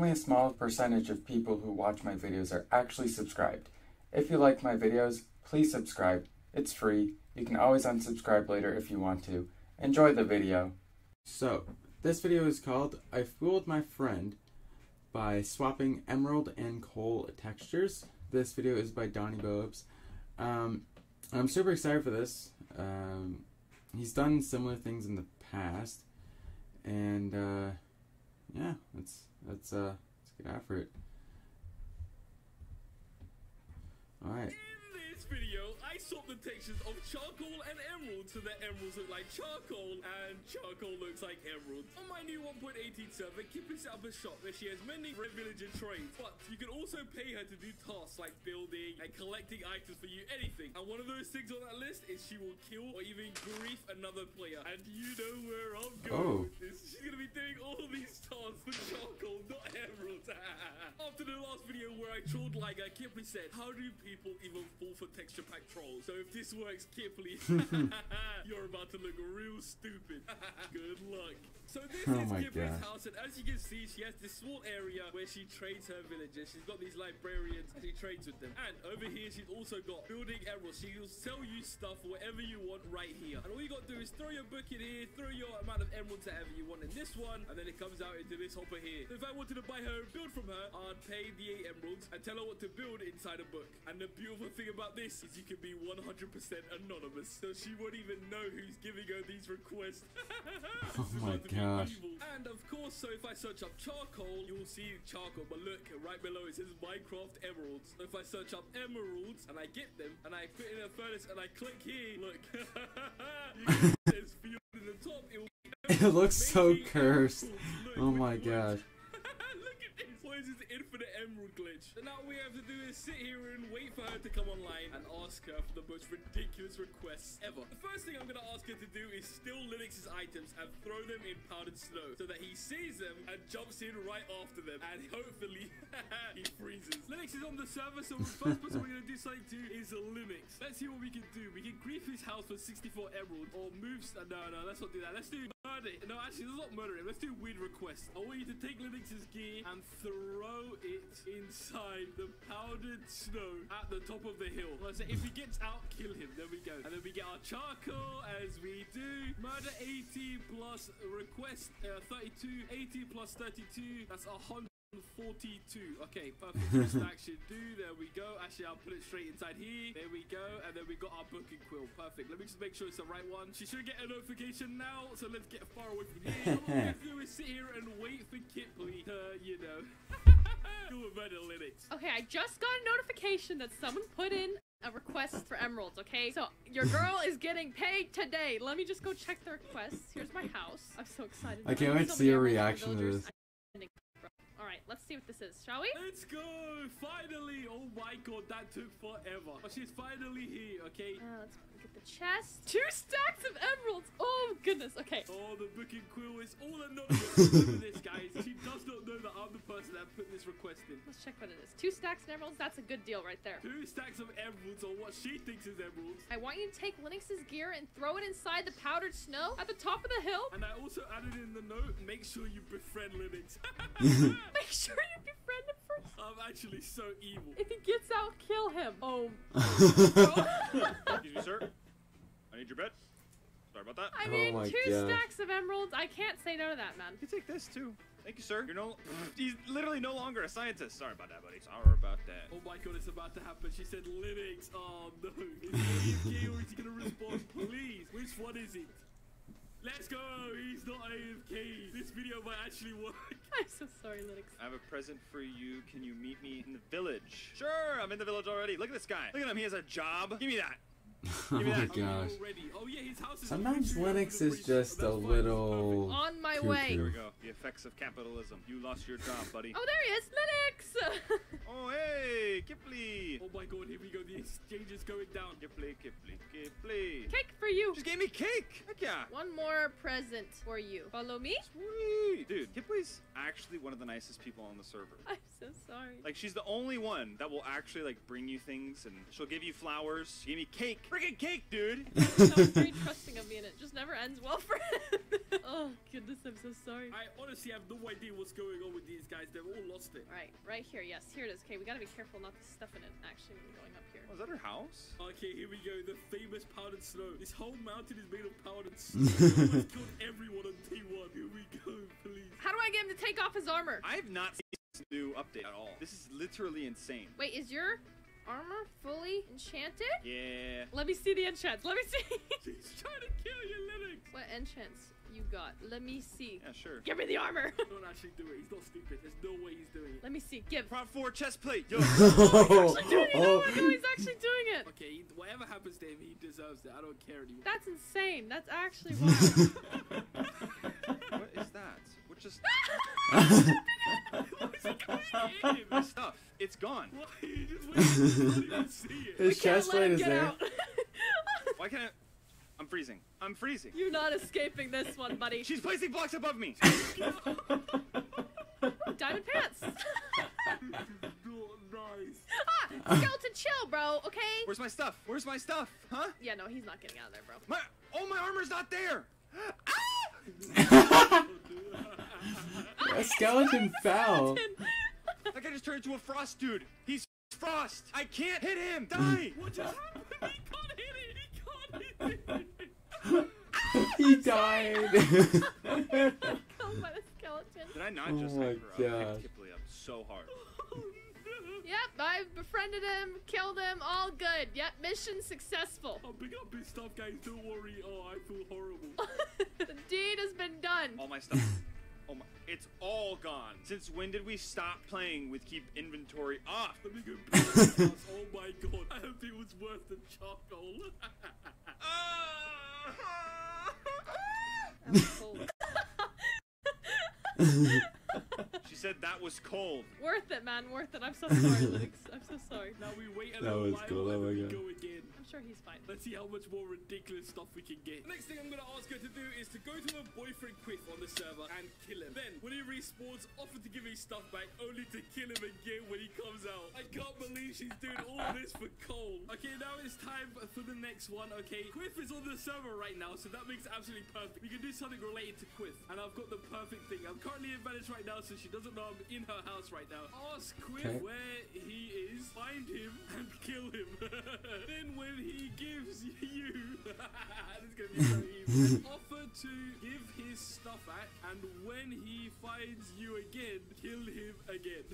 only a small percentage of people who watch my videos are actually subscribed. If you like my videos, please subscribe. It's free. You can always unsubscribe later if you want to. Enjoy the video. So, this video is called I Fooled My Friend by swapping emerald and coal textures. This video is by Doni Bobes. Um, I'm super excited for this. Um, he's done similar things in the past, and uh, yeah, let's let's uh, let's get after it. All right swapped the textures of charcoal and emerald so that emeralds look like charcoal and charcoal looks like emerald. On my new 1.18 server, Kippy set up a shop where she has many red villager trades, but you can also pay her to do tasks like building and collecting items for you, anything. And one of those things on that list is she will kill or even grief another player. And you know where I'm going. Oh. She's gonna be doing all these tasks for charcoal, not emeralds. After the last video where I trolled like Kipley said, how do people even fall for texture pack trolls. So if this works, Kipley, you're about to look real stupid. Good luck. So this oh is Kipley's house, and as you can see, she has this small area where she trades her villagers. She's got these librarians, and she trades with them. And over here, she's also got building emeralds. She will sell you stuff, whatever you want, right here. And all you got to do is throw your book in here, throw your amount of emeralds whatever you want in this one, and then it comes out into this hopper here. So if I wanted to buy her and build from her, I'd pay the eight emeralds and tell her what to build inside a book. And the beautiful thing about this is you can be 100% anonymous, so she won't even know who's giving her these requests. oh my gosh. And of course, so if I search up charcoal, you will see charcoal. But look, right below it says Minecraft emeralds. So if I search up emeralds and I get them and I put in a furnace and I click here, look, you can there's field in the top. It, looks so cursed. Oh my gosh glitch. So now all we have to do is sit here and wait for her to come online and ask her for the most ridiculous requests ever. The first thing I'm going to ask her to do is steal Linux's items and throw them in powdered snow so that he sees them and jumps in right after them and hopefully he freezes. Linux is on the server so the first person we're going to do something to is Linux. Let's see what we can do. We can grief his house for 64 emerald or move... No, no, let's not do that. Let's do murder. No, actually, let's not murder him. Let's do weird requests. I want you to take Linux's gear and throw it inside the powdered snow at the top of the hill. Well, so if he gets out, kill him. There we go. And then we get our charcoal as we do. Murder 80 plus request uh, 32. 80 plus 32. That's 100. 42. Okay, perfect. that should do. There we go. Actually, I'll put it straight inside here. There we go. And then we got our book and quill. Perfect. Let me just make sure it's the right one. She should get a notification now. So let's get far away from here. All we have to do is sit here and wait for Kipley to, you know, do a better Linux. Okay, I just got a notification that someone put in a request for emeralds, okay? So your girl is getting paid today. Let me just go check the requests. Here's my house. I'm so excited. I can't wait to see your reaction to this. Alright, let's see what this is, shall we? Let's go! Finally! Oh my god, that took forever. But she's finally here, okay? Uh, let's Get the chest. Two stacks of emeralds. Oh, goodness. Okay. Oh, the book and quill is all anonymous. Look this, guys. She does not know that I'm the person that put this request in. Let's check what it is. Two stacks of emeralds. That's a good deal right there. Two stacks of emeralds or what she thinks is emeralds. I want you to take Linux's gear and throw it inside the powdered snow at the top of the hill. And I also added in the note, make sure you befriend Linux. make sure you befriend him first. I'm actually so evil. If he gets out, kill him. Oh. oh. Excuse me, sir. I need your bet. Sorry about that. I mean, oh two God. stacks of emeralds. I can't say no to that, man. You take this too. Thank you, sir. You're no. He's literally no longer a scientist. Sorry about that, buddy. Sorry about that. Oh my God, it's about to happen. She said Linux. Oh no. Is he AFK or is he gonna respond? Please. Which one is it? Let's go! He's not AFK! This video might actually work! I'm so sorry, Linux. I have a present for you. Can you meet me in the village? Sure, I'm in the village already. Look at this guy. Look at him. He has a job. Give me that oh my gosh. Oh, yeah, Sometimes Linux is just a little. On my way. Here we go. The effects of capitalism. You lost your job, buddy. Oh, there he is, Linux. oh, hey, Kipley. Oh my God, here we go. The exchange is going down. Kipley, Kipley, Kipley. Cake for you. Just gave me cake. Heck yeah. One more present for you. Follow me. Sweet, dude. Kipley's actually one of the nicest people on the server. I'm so sorry. Like she's the only one that will actually like bring you things, and she'll give you flowers. She gave me cake, freaking cake, dude. Sounds very trusting of me, and it just never ends well for him. oh goodness, I'm so sorry. I honestly have no idea what's going on with these guys. They've all lost it. Right, right here. Yes, here it is. Okay, we gotta be careful not to stuff in it. Actually, when we're going up here. Oh, Was that her house? Okay, here we go. The famous powdered snow. This whole mountain is made of powdered snow. Killed everyone on day one. Here we go, please. How do I get him to take off his armor? I have not seen this new update at all. This is literally insane. Wait, is your armor fully enchanted? Yeah. Let me see the enchants. Let me see. He's trying to kill you, Linux. what enchants you got? Let me see. Yeah, sure. Give me the armor. Don't actually do it. He's not stupid. There's no way he's doing it. Let me see. Give. Prop four chest plate. Yo. Oh, oh, Dude, you know oh. what? No, he's actually doing it. Okay, he- whatever happens to him, he deserves it. I don't care anymore. That's insane. That's actually wild. what is that? What just my stuff? It's gone. Why? You. You see it. His can't chest plate is there. Why can't I? I'm freezing. I'm freezing. You're not escaping this one, buddy. She's placing blocks above me. Diamond pants. Not nice. ah, skeleton, chill, bro. Okay. Where's my stuff? Where's my stuff? Huh? Yeah, no, he's not getting out of there, bro. My oh my armor's not there. Ah! A skeleton fell. That guy just turned into a frost dude. He's frost. I can't hit him. Die. What just happened? He can't hit it. He can't hit it. he died. Killed by the skeleton. Did I not Oh just my hyper up? I gosh. picked Kipley up so hard. Oh. Yep, I befriended him, killed him, all good. Yep, mission successful. I'll pick up his stuff, guys. Don't worry. Oh, I feel horrible. the deed has been done. All my stuff. Oh my, it's all gone. Since when did we stop playing with keep inventory off? Let me go build. Oh my god. I hope it was worse than charcoal. That was cold. she said that was cold. worth it, man, worth it. I'm so sorry, Linux. I'm so sorry. now we wait a That little was while cool, and oh my we God. go again. I'm sure he's fine. Let's see how much more ridiculous stuff we can get. Next thing I'm gonna ask her to do is to go to her boyfriend Quiff on the server and kill him. Then, when he respawns, offer to give his stuff back, only to kill him again when he comes out. I can't believe she's doing all this for Cole. Okay, now it's time for the next one. Okay, Quiff is on the server right now, so that makes absolutely perfect. We can do something related to Quiff, and I've got the perfect thing. I'm currently in Venice right now, so she doesn't know In her house right now. Ask Quiff Okay. where he is, find him, and kill him. then when he gives you, this is gonna be so easy. Offer to give his stuff back, and when he finds you again, kill him again.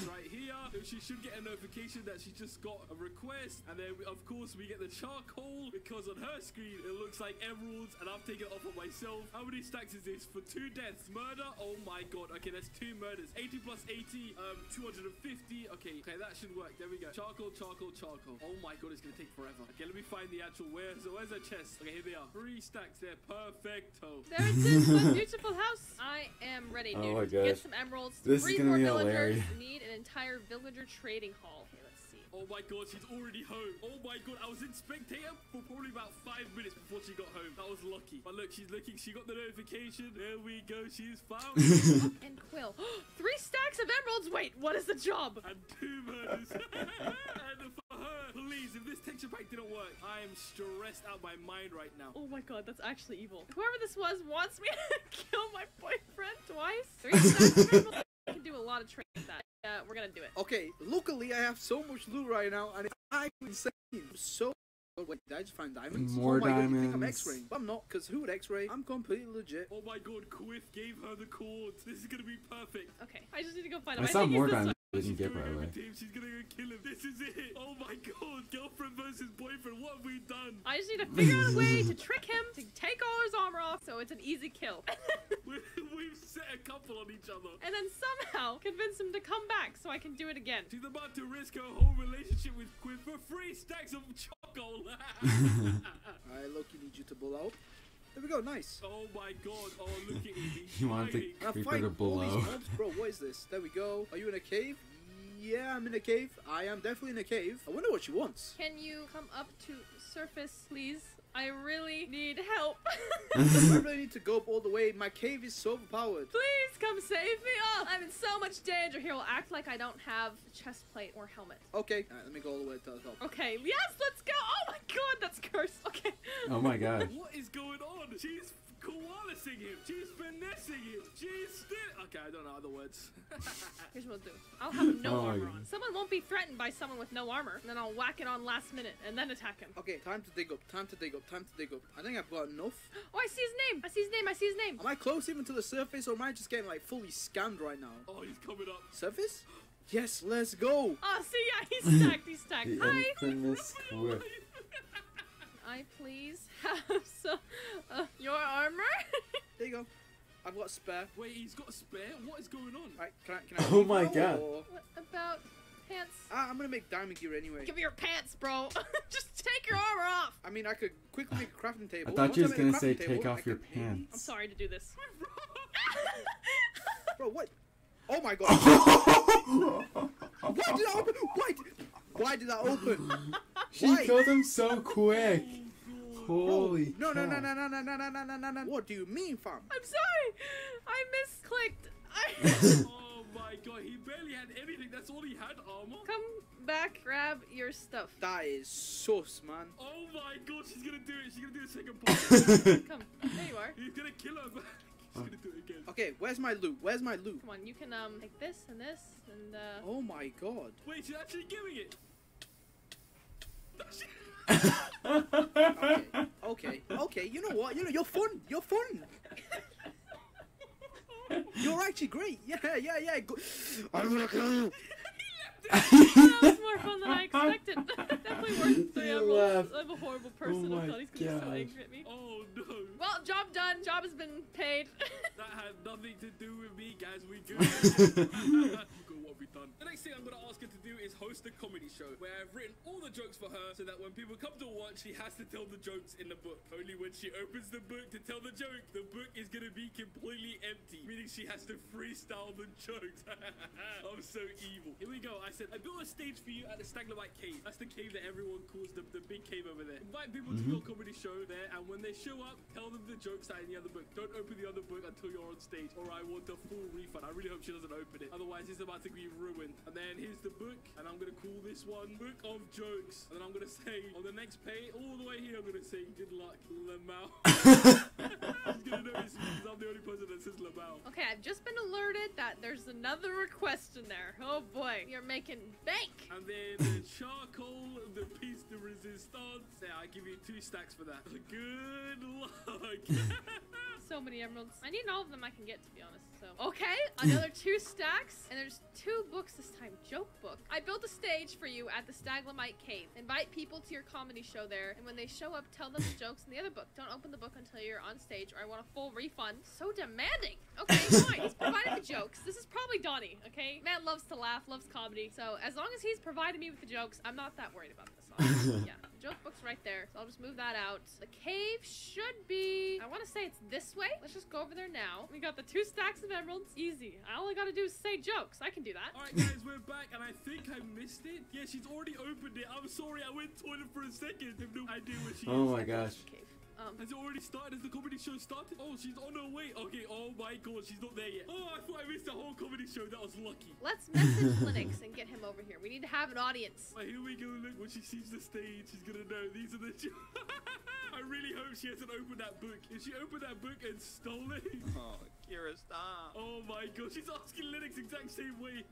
It's gonna be so stupid. And then we put this right here. So she should get a notification that she just got a request. And then, of course, we get the charcoal because on her screen it looks like emeralds, and I've taken it off on myself. How many stacks is this for two deaths? Murder? Oh my god. Okay, that's two murders. 80 plus 80, um, 250. Okay, okay, that should work. There we go. Charcoal, charcoal, charcoal. Oh my god, it's gonna take forever. Okay, let me find the actual. where. So where's her chest? Okay, here they are. Three stacks there. Perfecto. There it is, my beautiful house. I am ready, Oh dude. my Get some emeralds. This is gonna more be villagers. hilarious. Need an entire villager trading hall. Okay, let's see. Oh my god, she's already home. Oh my god, I was in spectator for probably about five minutes before she got home. That was lucky. But look, she's looking. She got the notification. There we go. She's found. And Quill. Three stacks of emeralds. Wait, what is the job? and two murders. and for her, please, if this texture pack didn't work, I am stressed out my mind right now. Oh my god, that's actually evil. Whoever this was wants me to kill my boyfriend twice. Three stacks of emeralds. I can do a lot of trade with that. Uh, we're gonna do it. Okay, luckily I have so much loot right now, and it's actually insane. So, oh, wait, did I just find diamonds? More oh my God, you think I'm diamonds. X-raying? I'm not, because who would X-ray? I'm completely legit. Oh my god, Quiff gave her the chords. This is gonna be perfect. Okay, I just need to go find them. I saw think he's more this diamonds way. I didn't get right over away. him. She's gonna go kill him. This is it. Oh my god, girlfriend versus boyfriend. What have we done? I just need to figure out a way to trick him to take all his armor off, so it's an easy kill. We- We've set a couple on each other. and then somehow convince him to come back so I can do it again. She's about to risk her whole relationship with Quinn for three stacks of charcoal. I lucky need you to blow out. There we go, nice. oh my god. Oh, look at him. He's You want the I'm creeper fighting to all these blow? mobs. Bro, what is this? There we go. Are you in a cave? Yeah, I'm in a cave. I am definitely in a cave. I wonder what she wants. Can you come up to surface, please? I really need help. I really need to go up all the way. My cave is so overpowered. Please come save me. Oh, I'm in so much danger. Here, we'll act like I don't have chest plate or helmet. Okay, alright, let me go all the way to the top. Okay, yes, let's go. Oh my god, that's cursed. Okay. Oh my god. What is going on? She's coalescing him. She's finessing him. She's still. Okay, I don't know other words. Here's what we'll do. I'll have no Oh armor on. Someone won't be threatened by someone with no armor, and then I'll whack it on last minute and then attack him. Okay, time to dig up, time to dig up, time to dig up. I think I've got enough. Oh, I see his name. I see his name. I see his name. Am I close even to the surface or am I just getting like fully scanned right now? oh, he's coming up. Surface? Yes, let's go. Oh, see, yeah, he's stacked. He's stacked. The Hi. infamous whip. I please have some uh, your armor. There you go. I've got a spare. Wait, he's got a spare? What is going on? Right, can I? Can I Oh my God. or- what about pants? Ah, I'm gonna make diamond gear anyway. Give me your pants, bro. Just take your armor off. I mean, I could quickly make a crafting table. I thought Once you was gonna say table, take I off your could- I'm sorry to do this. Bro, what? Oh my god. what did that open? Why? Did, why did that open? She Why? killed him so quick. Holy no, no, no, no, no, no, no, no, no, no, no, no. What do you mean, fam? I'm sorry. I misclicked. I Oh my god, he barely had anything. That's all he had, armor. Come back, grab your stuff. That is sus, man. Oh my god, she's gonna do it. She's gonna do the second part. Come. There you are. he's gonna kill her back. He's gonna do it again. Okay, where's my loot? Where's my loot? Come on, you can um take this and this and uh. Oh my god. Wait, she's actually giving it. Okay, okay, okay. You know what? You know you're fun. You're fun. You're actually great. Yeah, yeah, yeah. Go- I'm gonna kill you. That was more fun than I expected. Definitely worth three You emeralds. laughed. I'm a horrible person. Oh I my thought he's gonna be so angry at me. Oh no. Well, job done. Job has been paid. That had nothing to do with me, guys. We good. good what we done. The next thing I'm gonna ask her to do is host a comedy show where I've written all the jokes for her so that when people come to watch, she has to tell the jokes in the book. Only when she opens the book to tell the joke, the book is gonna be completely empty, meaning she has to freestyle the jokes. I'm so evil. Here we go. I said, I built a stage for you at the Staglamite Cave. That's the cave that everyone calls the, the big cave over there. Invite people to your mm-hmm. comedy show there, and when they show up, tell them the jokes that are in the other book. Don't open the other book until you're on stage, or I want a full refund. I really hope she doesn't open it. Otherwise, it's about to be ruined. And then here's the book, and I'm gonna call this one Book of Jokes. And then I'm gonna say on the next page, all the way here, I'm gonna say good luck, Lamau. She's gonna know me because I'm the only person that says Lamau. okay, I've just been alerted that there's another request in there. Oh boy, you're making bank. And then the charcoal, the piece de resistance. Yeah, I give you two stacks for that. Good luck. So many emeralds. I need all of them I can get, to be honest. So okay, another two stacks, and there's two books this time. Joke book. I built a stage for you at the Staglamite Cave. Invite people to your comedy show there, and when they show up, tell them the jokes in the other book. Don't open the book until you're on stage, or I want a full refund. So demanding. Okay, fine. He's provided the jokes. This is probably Doni. Okay, man loves to laugh, loves comedy. So as long as he's provided me with the jokes, I'm not that worried about this. honestly. yeah, the joke book's right there. So I'll just move that out. The cave should be. I want to say it's this way. Let's just go over there now. We got the two stacks of emeralds. Easy. All I gotta do is say jokes. I can do that. Alright guys, we're back and I think I missed it. Yeah, she's already opened it. I'm sorry, I went toilet for a second. I have no idea where she Oh is. my gosh. Cave. Um, Has it already started? Has the comedy show started? Oh, she's on her way. Okay, oh my god, she's not there yet. Oh, I thought I missed the whole comedy show. That was lucky. let's message Linux and get him over here. We need to have an audience. Right, here we go. Look, when she sees the stage, she's gonna know these are the. I really hope she hasn't opened that book. If she opened that book and stole it, Oh, Kira, stop. oh my god, she's asking Linux exact same way.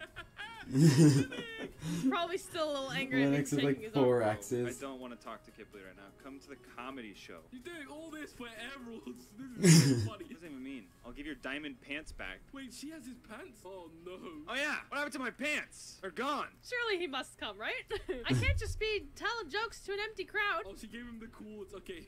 Probably still a little angry at Linux is like his four armor. I don't want to talk to Kipley right now. Come to the comedy show. You're doing all this for emeralds. This is so funny. What does that even mean? I'll give your diamond pants back. Wait, she has his pants? Oh no. Oh yeah, what happened to my pants? They're gone. Surely he must come, right? I can't just be telling jokes to an empty crowd. Oh, she gave him the chords. Okay.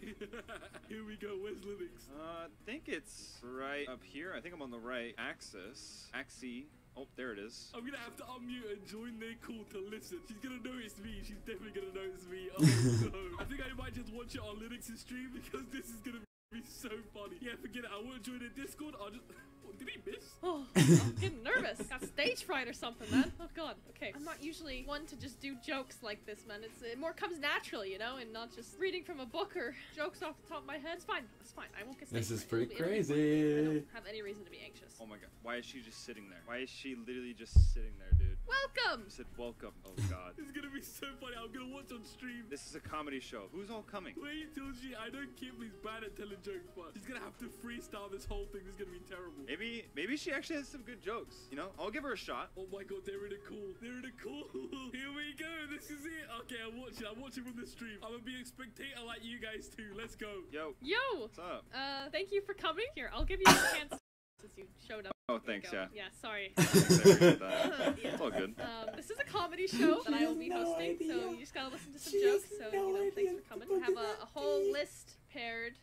Here we go. Where's Linux? Uh, I think it's right up here. I think I'm on the right axis. Axie. Oh, there it is. I'm gonna have to unmute and join their call to listen. She's gonna notice me. She's definitely gonna notice me. Oh no. I think I might just watch it on Linux's stream because this is gonna be be so funny. Yeah, forget it. I won't join the Discord. I'll just. What, did he miss? Oh, I'm getting nervous. Got stage fright or something, man. Oh god. Okay. I'm not usually one to just do jokes like this, man. It's it more comes naturally, you know, and not just reading from a book or jokes off the top of my head. It's fine. It's fine. I won't get stage This is fright. pretty It'll be- it'll be fine. I crazy. don't have any reason to be anxious. Oh my god. Why is she just sitting there? Why is she literally just sitting there, dude? Welcome. I said welcome. Oh god. This is gonna be so funny. I'm gonna watch on stream. This is a comedy show. Who's all coming? Wait till she. I know Kipley's bad at telling jokes, but she's gonna have to freestyle this whole thing. This is gonna be terrible. Maybe maybe she actually has some good jokes. You know, I'll give her a shot. Oh my god, they're in a call. They're in a call. Here we go. This is it. Okay, I'm watching. I'm watching from the stream. I'm gonna be a spectator like you guys too. Let's go. Yo, Yo. what's up? Uh, thank you for coming. Here, I'll give you a chance since you showed up. Oh, There thanks, yeah. Yeah. Sorry. Thanks, I appreciate that. Yeah. It's all good. Um, this is a comedy show that I will be no hosting, so you just gotta listen to some She jokes. So no you know, thanks idea for coming. what I have a, a whole is. list paired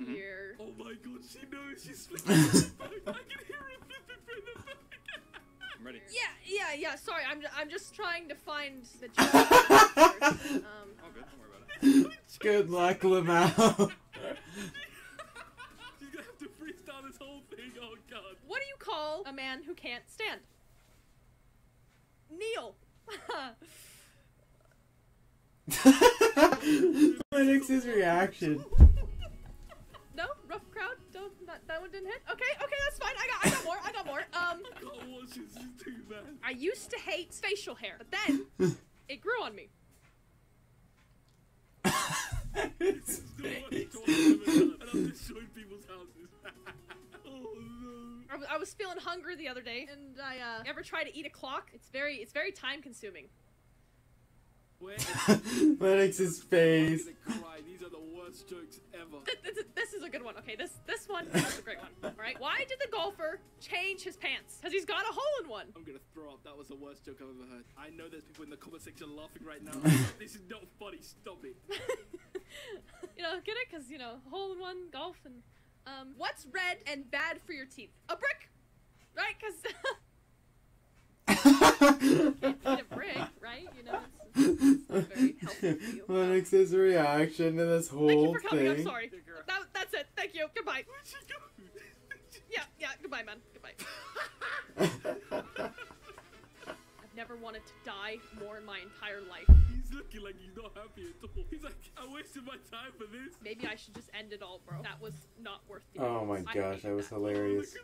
Mhm. here. Oh my god, she knows she's flipping the back. I can hear her flipping the back. I'm ready. Yeah, yeah, yeah. Sorry, I'm, I'm just trying to find the joke. first. um, All good. Don't worry about it. Good luck, Lamau. Call a man who can't stand? Neil. Lennox's reaction. no, rough crowd. Don't that, that one didn't hit. Okay, okay, that's fine. I got I got more. I got more. Um, I this. This is too bad. I used to hate facial hair, but then it grew on me. This is the worst job I've ever done. And I'm destroying people's houses. No. I w- I was feeling hungry the other day, and I uh, ever try to eat a clock. It's very it's very time consuming. Where Lennox's I'm face. These are the worst jokes ever. This, is- this is a good one. Okay, this this one is a great one. All right, why did the golfer change his pants? Because he's got a hole in one. I'm gonna throw up. That was the worst joke I've ever heard. I know there's people in the comment section laughing right now. this is not funny. Stop it. you know, get it? Because you know, hole in one golf and um, what's red and bad for your teeth? A brick, right? Because can't eat a brick, right? You know, it's, it's not very healthy for you. Um, Lennox's reaction to this whole thing. Thank you for coming. I'm sorry. That, that's it. Thank you. Goodbye. Where'd she go? Yeah, yeah. Goodbye, man. Goodbye. I've never wanted to die more in my entire life. He's looking like he's not happy at all. He's like, I wasted my time for this. Maybe I should just end it all, bro. That was not worth the Oh my I gosh, hate that was that. hilarious.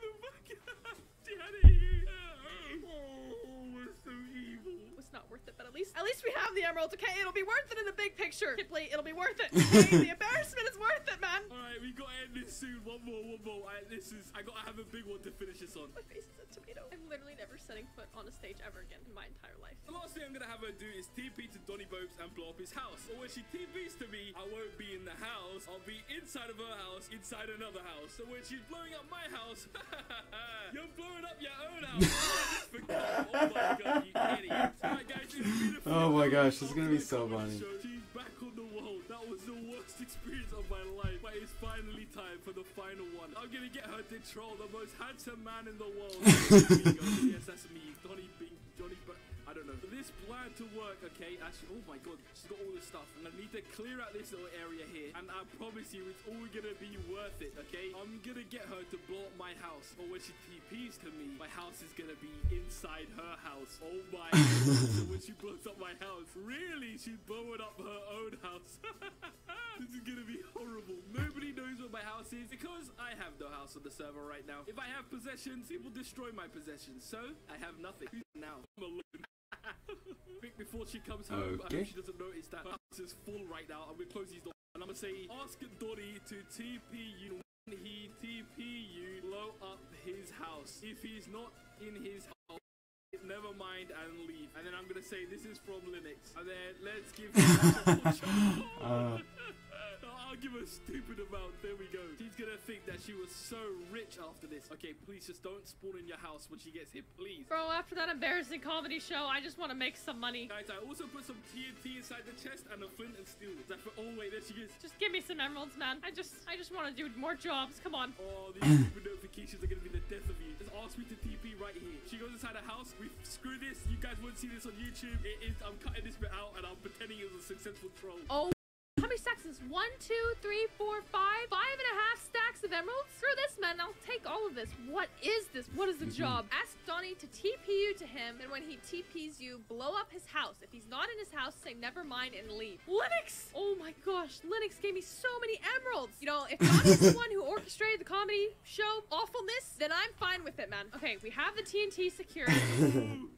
Worth it, but at least at least we have the emeralds. Okay, it'll be worth it in the big picture. Kipley, it'll be worth it. Okay, the embarrassment is worth it, man. All right, we gotta end this soon. One more, one more. All right, this is. I gotta have a big one to finish this on. My face is a tomato. I'm literally never setting foot on a stage ever again in my entire life. The last thing I'm gonna have her do is TP to Doni Bobes and blow up his house. But when she TPs to me, I won't be in the house. I'll be inside of her house, inside another house. So when she's blowing up my house, you're blowing up your own house. I just forgot. Oh my god, you idiot. Alright, guys, this has been a Oh my gosh, this is gonna be so funny. She's back on the wall. That was the worst experience of my life. But it's finally time for the final one. I'm gonna get her to troll the most handsome man in the world. Here you go. yes, that's me, Donny Bing, Johnny. But I don't know. This plan to work, okay? Actually, oh my god, she's got all this stuff. And I'm gonna need to clear out this little area here, and I promise you, it's all gonna be worth it, okay? I'm gonna get her to blow up my house, or when she TPs to me, my house is gonna be inside her house. Oh my god! so when she blows up my house, really, she's blowing up her own house. this is gonna be horrible. Nobody knows what my house is because I have no house on the server right now. If I have possessions, it will destroy my possessions. So I have nothing now. I'm alone. Quick before she comes home, I Okay. hope she doesn't notice that her house is full right now. I'm gonna close these doors and I'm gonna say, ask Doni to TP you when he TP you, blow up his house. If he's not in his house, never mind and leave. And then I'm gonna say this is from Linux. And then let's give him Uh. I'll give her a stupid amount. There we go. She's gonna think that she was so rich after this. Okay, please just don't spawn in your house when she gets hit, please. Bro, after that embarrassing comedy show, I just want to make some money. Guys, I also put some TNT inside the chest and a flint and steel. I thought, oh wait, there she is. Just give me some emeralds, man. I just, I just want to do more jobs. Come on. Oh, these stupid notifications are gonna be the death of you. Just ask me to TP right here. She goes inside the house. We screw this. You guys won't see this on YouTube. It is. I'm cutting this bit out and I'm pretending it was a successful troll. Oh, one, two, three, four, five, five and a half stacks of emeralds. Screw this, man. I'll take all of this. What is this? What is the mm-hmm. job? Ask Doni to TP you to him, and when he TPs you, blow up his house. If he's not in his house, say never mind and leave. Linux! Oh my gosh, Linux gave me so many emeralds. You know, if Doni's the one who orchestrated the comedy show awfulness, then I'm fine with it, man. Okay, we have the TNT secured.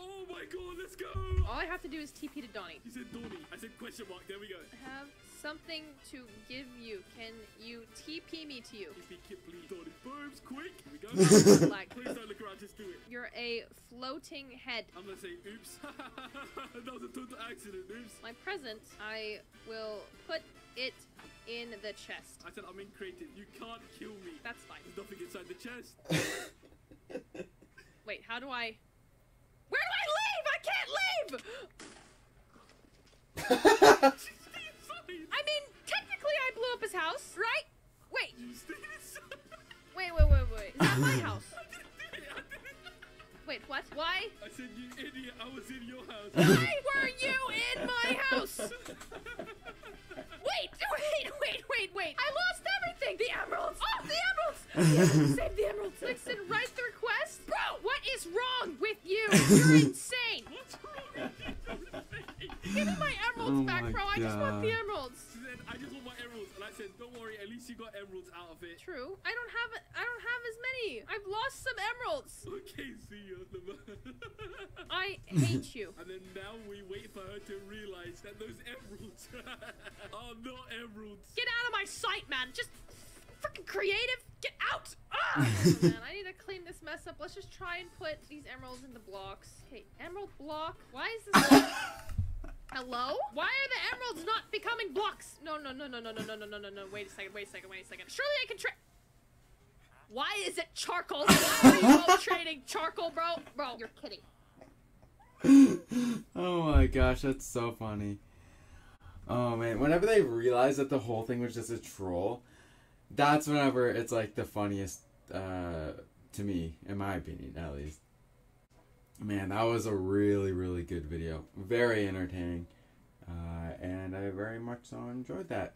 Oh my god, let's go! all I have to do is TP to Doni. He said Doni. I said question mark. There we go. I have something to give you. Can you TP me to you? If he can please Doni. Booms, quick. Go. Like, please don't look around. Just do it. you're a floating head. I'm gonna say oops. that was a total accident. Oops. My present, I will put it in the chest. I said I'm in creative. You can't kill me. That's fine. There's nothing inside the chest. Wait, how do I? Where do I leave? I can't leave. Inside. I mean, technically, I blew up his house, right? Wait, You stay inside. wait, wait, wait, wait. Is that my house? I didn't do it. I didn't. Wait, what? Why? I said you idiot. I was in your house. Why were you in my house? Wait, wait, wait, wait, wait. I lost everything. The emeralds. Oh, the emeralds. The emeralds. Save the emeralds. Listen, write the request. Bro, what is wrong with you? You're insane. Least you got emeralds out of it. True. I don't have. I don't have as many. I've lost some emeralds. Okay, see ya. I hate you. and then now we wait for her to realize that those emeralds are not emeralds. Get out of my sight, man. Just freaking creative. Get out. Ah! man, I need to clean this mess up. Let's just try and put these emeralds in the blocks. Okay, emerald block. Why is this? Hello? Why are the emeralds not becoming blocks? No, no, no, no, no, no, no, no, no, no, no. Wait a second. Wait a second. Wait a second. Surely I can try. Why is it charcoal? Why are you all trading charcoal, bro? Bro, you're kidding. oh my gosh, that's so funny. Oh man, whenever they realize that the whole thing was just a troll, that's whenever it's like the funniest uh, to me, in my opinion, at least. Man, that was a really, really good video. Very entertaining. Uh, and I very much so enjoyed that.